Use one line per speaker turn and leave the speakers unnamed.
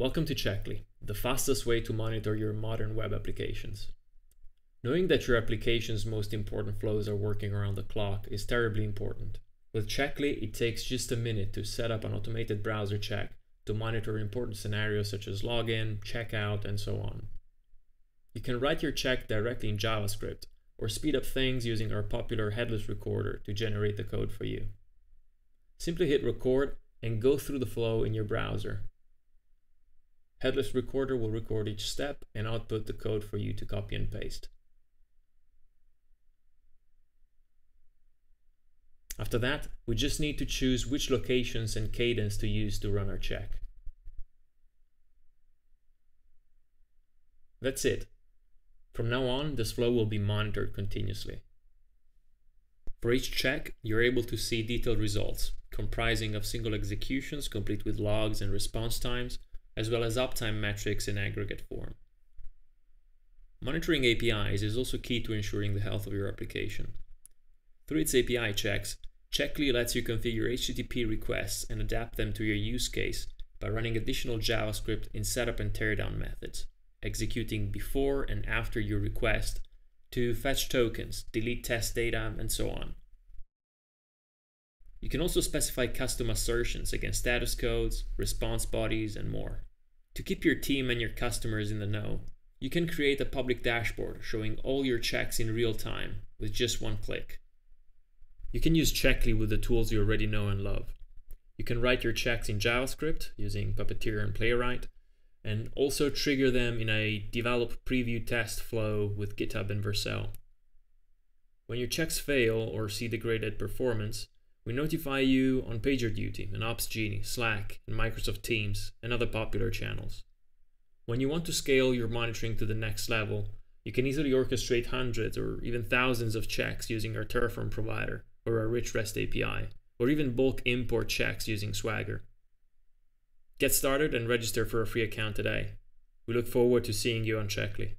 Welcome to Checkly, the fastest way to monitor your modern web applications. Knowing that your application's most important flows are working around the clock is terribly important. With Checkly, it takes just a minute to set up an automated browser check to monitor important scenarios such as login, checkout, and so on. You can write your check directly in JavaScript or speed up things using our popular headless recorder to generate the code for you. Simply hit record and go through the flow in your browser. Headless Recorder will record each step and output the code for you to copy and paste. After that, we just need to choose which locations and cadence to use to run our check. That's it. From now on, this flow will be monitored continuously. For each check, you're able to see detailed results, comprising of single executions complete with logs and response times, as well as uptime metrics in aggregate form. Monitoring APIs is also key to ensuring the health of your application. Through its API checks, Checkly lets you configure HTTP requests and adapt them to your use case by running additional JavaScript in setup and teardown methods, executing before and after your request to fetch tokens, delete test data, and so on. You can also specify custom assertions against status codes, response bodies, and more. To keep your team and your customers in the know, you can create a public dashboard showing all your checks in real time with just one click. You can use Checkly with the tools you already know and love. You can write your checks in JavaScript using Puppeteer and Playwright, and also trigger them in a develop preview test flow with GitHub and Vercel. When your checks fail or see degraded performance, we notify you on PagerDuty and Opsgenie, Slack, and Microsoft Teams, and other popular channels. When you want to scale your monitoring to the next level, you can easily orchestrate hundreds or even thousands of checks using our Terraform provider or our rich REST API, or even bulk import checks using Swagger. Get started and register for a free account today. We look forward to seeing you on Checkly.